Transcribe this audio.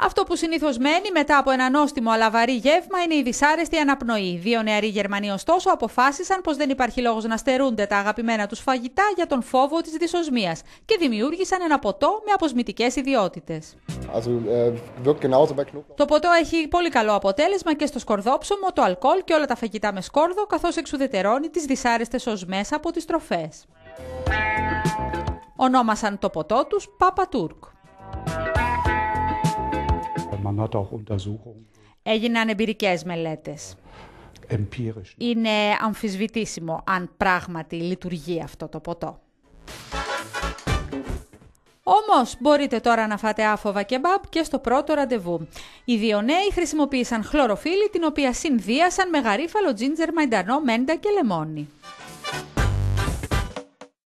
Αυτό που συνήθως μένει μετά από ένα νόστιμο αλλά βαρύ γεύμα είναι η δυσάρεστη αναπνοή. Δύο νεαροί Γερμανοί, ωστόσο, αποφάσισαν πως δεν υπάρχει λόγος να στερούνται τα αγαπημένα τους φαγητά για τον φόβο της δυσοσμίας και δημιούργησαν ένα ποτό με αποσμητικές ιδιότητες. äh, Το ποτό έχει πολύ καλό αποτέλεσμα και στο σκορδόψωμο, το αλκοόλ και όλα τα φαγητά με σκόρδο, καθώς εξουδετερώνει τις δυσάρεστες οσμές από τις τροφές. Ονόμασαν το ποτό τους Πάπα Τούρκ. Man hat auch Untersuchungen Έγιναν εμπειρικές μελέτες. empirisch. Είναι αμφισβητήσιμο αν πράγματι λειτουργεί αυτό το ποτό. Όμως μπορείτε τώρα να φάτε άφοβα κεμπάπ και στο πρώτο ραντεβού. Οι δύο νέοι χρησιμοποίησαν χλωροφύλλη την οποία συνδύασαν με γαρίφαλο, τζίντζερ, μαϊντανό, μέντα και λεμόνι.